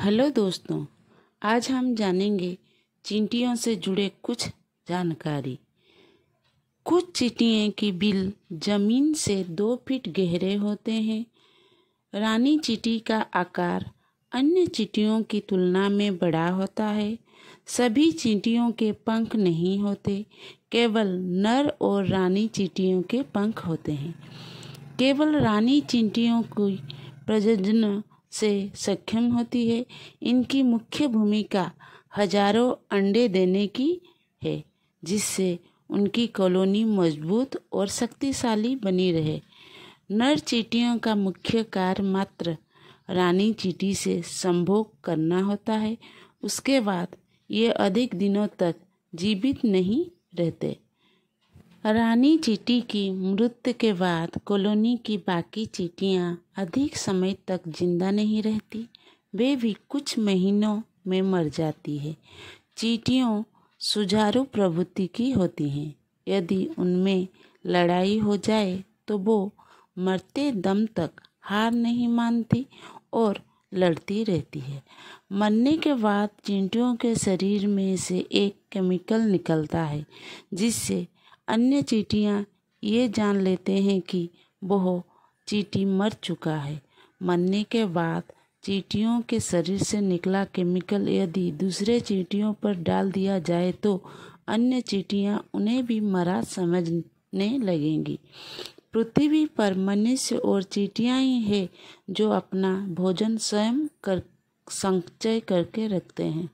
Hello दोस्तों, आज हम जानेंगे चींटियों से जुड़े कुछ जानकारी। कुछ चींटियों की बिल ज़मीन से दो फीट गहरे होते हैं। रानी चींटी का आकार अन्य चींटियों की तुलना में बड़ा होता है। सभी चींटियों के पंख नहीं होते, केवल नर और रानी चींटियों के पंख होते हैं। केवल रानी चींटियों की प्रजनन से सक्षम होती है। इनकी मुख्य भूमिका हज़ारों अंडे देने की है, जिससे उनकी कॉलोनी मज़बूत और शक्तिशाली बनी रहे। नर चीटियों का मुख्य कार्य मात्र रानी चीटी से संभोग करना होता है। उसके बाद ये अधिक दिनों तक जीवित नहीं रहते। रानी चीटी की मृत्यु के बाद कॉलोनी की बाकी चीटियाँ अधिक समय तक ज़िंदा नहीं रहती। वे भी कुछ महीनों में मर जाती है। चीटियों सुझारू प्रवृत्ति की होती हैं। यदि उनमें लड़ाई हो जाए तो वो मरते दम तक हार नहीं मानती और लड़ती रहती है। मरने के बाद चींटियों के शरीर में से एक केमिकल निकलता है, जिससे अन्य चीटियाँ ये जान लेते हैं कि वह चीटी मर चुका है। मरने के बाद चीटियों के शरीर से निकला केमिकल यदि दूसरे चीटियों पर डाल दिया जाए तो अन्य चीटियाँ उन्हें भी मरा समझने लगेंगी। पृथ्वी पर मनुष्य और चीटियाँ ही है जो अपना भोजन स्वयं कर संचय करके रखते हैं।